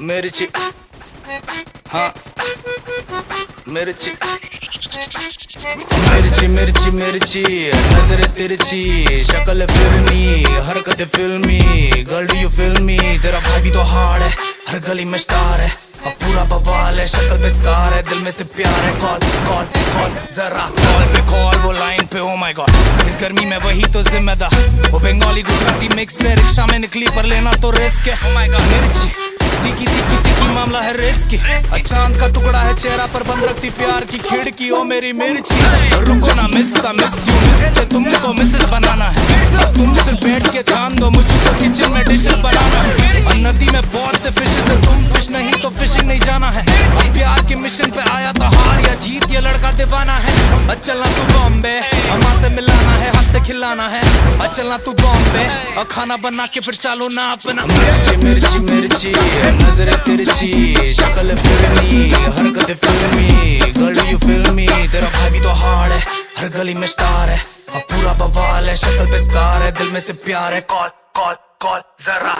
मिर्ची हाँ। मिर्ची मिर्ची मिर्ची मिर्ची नज़र तिरछी शक्ल फिरनी हरकत फिल्मी गर्ल डू यू फिल्मी, तेरा भाई भी तो हार्ड है, हर गली में स्टार है अब पूरा बवाल है, शक्ल पे स्कार है, दिल में से प्यार है, कॉल कॉल कॉल, जरा कॉल पे कॉल, वो लाइन पे ओ माय गॉड इस गर्मी में वही तो जिम्मेदार, वो बंगाली गुजराती मिक्स है रिक्शा में निकली पर लेना तो रिस्क है ओ माय गॉड मिर्ची टिकी टिकी टिकी मामला है रेस की चाँद का टुकड़ा है चेहरा पर, बंद रखती प्यार की खिड़की। ओ मेरी मिर्ची, रुको ना मिस सा मिस यू मिस से तुमको मिसेस बनाना है। तुम सिर्फ़ बैठ के ध्यान दो मुझको किचन में डिशेस बनाना है। नदी में बहुत से फिशेस है, तुम फ़िश नहीं तो फिशिंग नहीं जाना है। प्यार के मिशन पे आया तो हार या जीत, ये लड़का दीवाना है। चलना तू बॉम्बे, अम्मा से मिलाना है, हाथ से खिलाना है। चलना तू बॉम्बे और खाना बना के फिर चालो ना अपना। मिर्ची मिर्ची मिर्ची, नज़र तिरछी, शक्ल फिल्मी हरकत फिल्मी गर्ल यू फिल्मी तेरा भाई भी तो हार्ड है, हर गली में स्टार है पूरा बवाल है, शक्ल पे स्कार है, दिल में से प्यार है। कॉल कॉल कॉल, जरा।